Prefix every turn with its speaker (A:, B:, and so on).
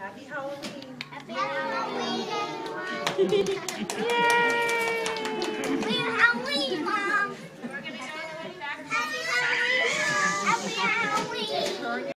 A: Happy Halloween.
B: Happy Halloween, everyone.
A: Yay!